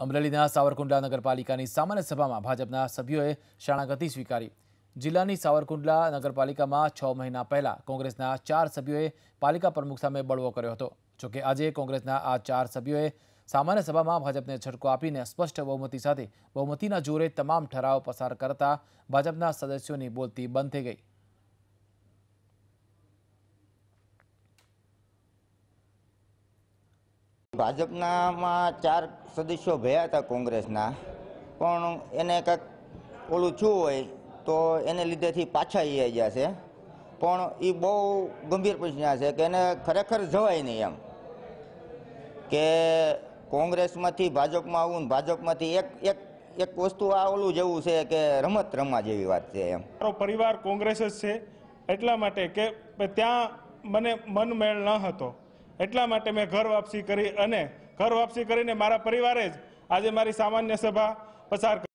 અમરેલીના સાવરકુંડલા નગરપાલિકાની સામાન્ય સભામાં ભાજપના સભ્યોએ શરણાગતિ સ્વીકારી. જિલ્લાની સાવરકુંડલા નગરપાલિકામાં છ મહિના પહેલા કોંગ્રેસના ચાર સભ્યોએ પાલિકા પ્રમુખ સામે બળવો કર્યો હતો. જોકે આજે કોંગ્રેસના આ ચાર સભ્યોએ સામાન્ય સભામાં ભાજપને છટકો આપીને સ્પષ્ટ બહુમતી સાથે બહુમતીના જોરે તમામ ઠરાવ પસાર કરતા ભાજપના સદસ્યોની બોલતી બંધ થઈ ગઈ. ભાજપનામાં ચાર સદસ્યો ભયા હતા કોંગ્રેસના. પણ એને કંઈક ઓલું થયું હોય તો એને લીધેથી પાછા એ ગયા છે. પણ એ બહુ ગંભીર પ્રશ્ન છે કે એને ખરેખર જવાય નહીં એમ. કે કોંગ્રેસમાંથી ભાજપમાં આવું ભાજપમાંથી એક એક એક વસ્તુ આ ઓલું જેવું છે કે રમત રમવા જેવી વાત છે એમ. મારો પરિવાર કોંગ્રેસ જ છે એટલા માટે કે ત્યાં મને મનમેળ ન હતો. એટલા માટે મેં ઘર વાપસી કરી અને ઘર વાપસી કરીને મારા પરિવારે જ આજે મારી સામાન્ય સભા પસાર